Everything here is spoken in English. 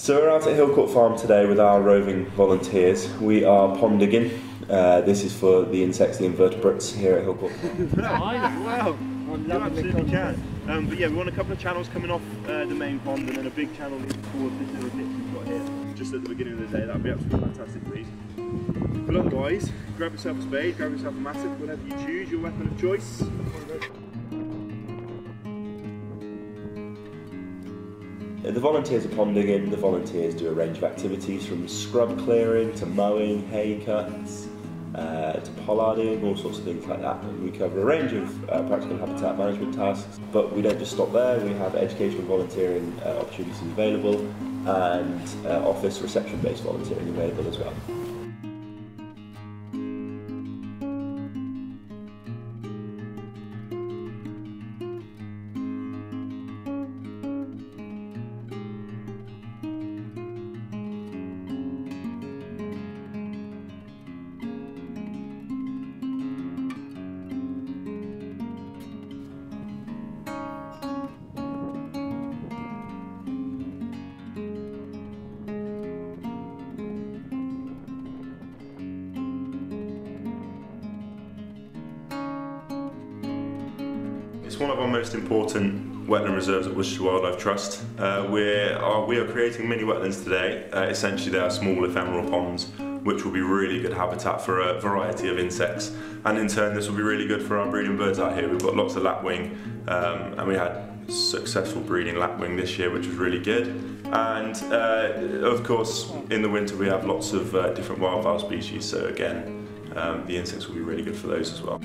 So we're out at Hill Court Farm today with our roving volunteers. We are pond digging. Uh, this is for the insects, the invertebrates here at Hill Court Farm. wow, you absolutely can. Um, but yeah, we want a couple of channels coming off uh, the main pond and then a big channel towards this little ditch we've got here, just at the beginning of the day. That would be absolutely fantastic, please. But otherwise, grab yourself a spade, grab yourself a mattock, whatever you choose, your weapon of choice. The volunteers are pond digging. The volunteers do a range of activities from scrub clearing to mowing, hay cuts, uh, to pollarding, all sorts of things like that. We cover a range of uh, practical habitat management tasks, but we don't just stop there. We have educational volunteering uh, opportunities available and uh, office reception-based volunteering available as well. It's one of our most important wetland reserves at Worcestershire Wildlife Trust. Uh, we're, are, we are creating mini wetlands today. Uh, essentially, they are small ephemeral ponds which will be really good habitat for a variety of insects. And in turn, this will be really good for our breeding birds out here. We've got lots of lapwing, um, and we had successful breeding lapwing this year, which was really good. And uh, of course, in the winter, we have lots of uh, different wildfowl species. So again, um, the insects will be really good for those as well.